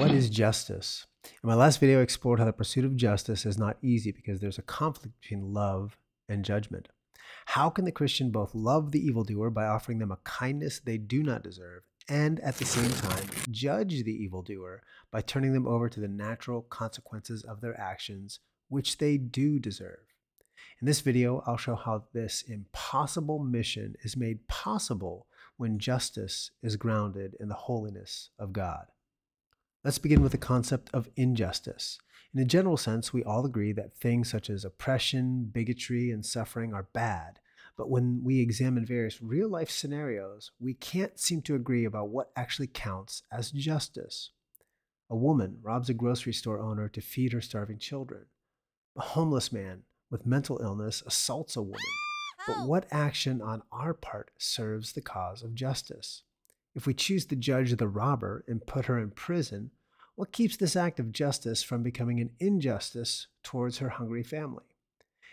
What is justice? In my last video, I explored how the pursuit of justice is not easy because there's a conflict between love and judgment. How can the Christian both love the evildoer by offering them a kindness they do not deserve and at the same time judge the evildoer by turning them over to the natural consequences of their actions, which they do deserve? In this video, I'll show how this impossible mission is made possible when justice is grounded in the holiness of God. Let's begin with the concept of injustice. In a general sense, we all agree that things such as oppression, bigotry, and suffering are bad. But when we examine various real life scenarios, we can't seem to agree about what actually counts as justice. A woman robs a grocery store owner to feed her starving children. A homeless man with mental illness assaults a woman. But oh. what action on our part serves the cause of justice? If we choose to judge the robber and put her in prison, what keeps this act of justice from becoming an injustice towards her hungry family?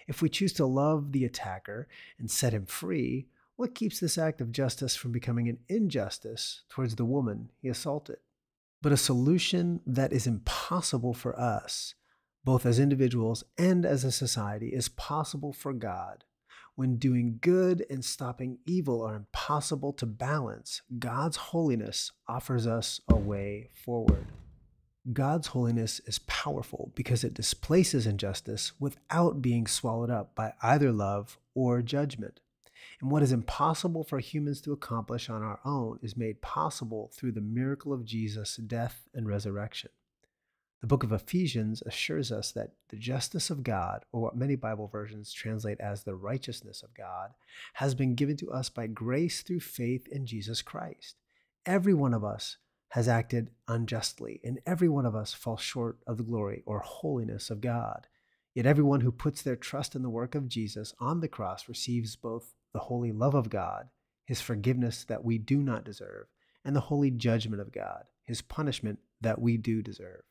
If we choose to love the attacker and set him free, what keeps this act of justice from becoming an injustice towards the woman he assaulted? But a solution that is impossible for us, both as individuals and as a society, is possible for God when doing good and stopping evil are impossible to balance, God's holiness offers us a way forward. God's holiness is powerful because it displaces injustice without being swallowed up by either love or judgment. And what is impossible for humans to accomplish on our own is made possible through the miracle of Jesus' death and resurrection. The book of Ephesians assures us that the justice of God, or what many Bible versions translate as the righteousness of God, has been given to us by grace through faith in Jesus Christ. Every one of us has acted unjustly, and every one of us falls short of the glory or holiness of God. Yet everyone who puts their trust in the work of Jesus on the cross receives both the holy love of God, his forgiveness that we do not deserve, and the holy judgment of God, his punishment that we do deserve.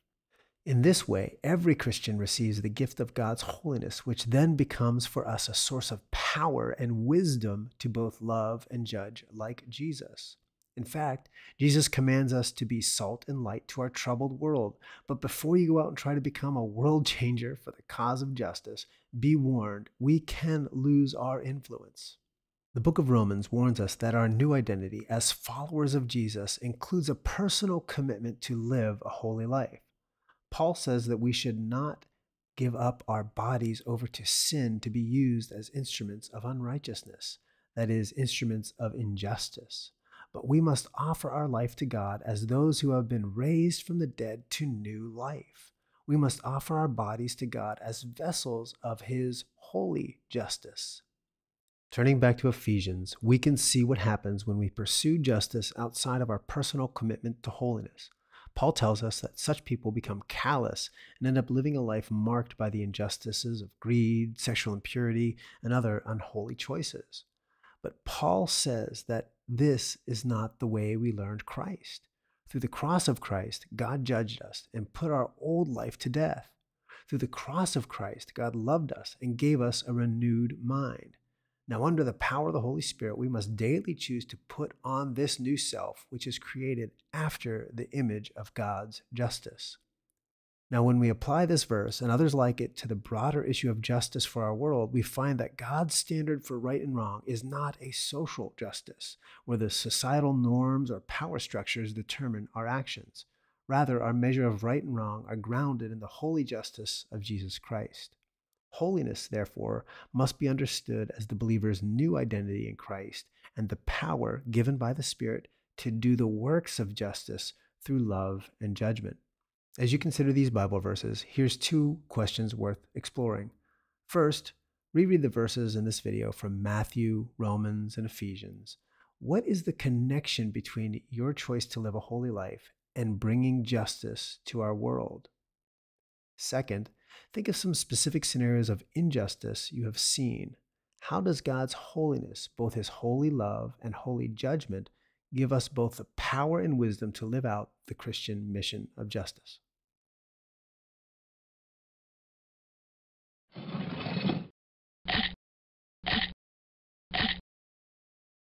In this way, every Christian receives the gift of God's holiness, which then becomes for us a source of power and wisdom to both love and judge like Jesus. In fact, Jesus commands us to be salt and light to our troubled world. But before you go out and try to become a world changer for the cause of justice, be warned, we can lose our influence. The book of Romans warns us that our new identity as followers of Jesus includes a personal commitment to live a holy life. Paul says that we should not give up our bodies over to sin to be used as instruments of unrighteousness, that is, instruments of injustice. But we must offer our life to God as those who have been raised from the dead to new life. We must offer our bodies to God as vessels of His holy justice. Turning back to Ephesians, we can see what happens when we pursue justice outside of our personal commitment to holiness. Paul tells us that such people become callous and end up living a life marked by the injustices of greed, sexual impurity, and other unholy choices. But Paul says that this is not the way we learned Christ. Through the cross of Christ, God judged us and put our old life to death. Through the cross of Christ, God loved us and gave us a renewed mind. Now, under the power of the Holy Spirit, we must daily choose to put on this new self, which is created after the image of God's justice. Now, when we apply this verse and others like it to the broader issue of justice for our world, we find that God's standard for right and wrong is not a social justice, where the societal norms or power structures determine our actions. Rather, our measure of right and wrong are grounded in the holy justice of Jesus Christ. Holiness, therefore, must be understood as the believer's new identity in Christ and the power given by the Spirit to do the works of justice through love and judgment. As you consider these Bible verses, here's two questions worth exploring. First, reread the verses in this video from Matthew, Romans, and Ephesians. What is the connection between your choice to live a holy life and bringing justice to our world? Second, think of some specific scenarios of injustice you have seen. How does God's holiness, both his holy love and holy judgment, give us both the power and wisdom to live out the Christian mission of justice?